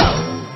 sorry.